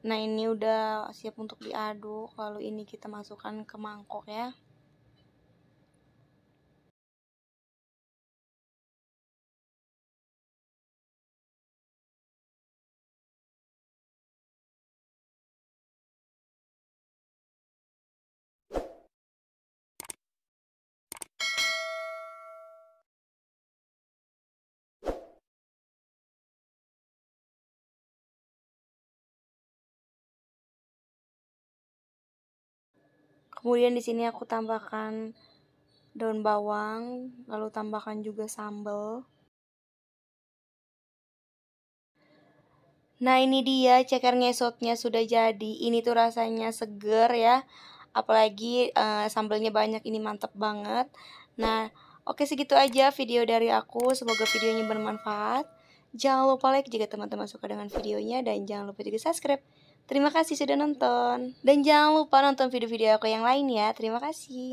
Nah ini udah siap untuk diaduk. Lalu ini kita masukkan ke mangkok ya Kemudian di sini aku tambahkan daun bawang, lalu tambahkan juga sambal. Nah ini dia ceker ngesotnya sudah jadi. Ini tuh rasanya seger ya. Apalagi eh, sambalnya banyak ini mantep banget. Nah oke segitu aja video dari aku. Semoga videonya bermanfaat. Jangan lupa like jika teman-teman suka dengan videonya dan jangan lupa juga subscribe. Terima kasih sudah nonton. Dan jangan lupa nonton video-video aku yang lain ya. Terima kasih.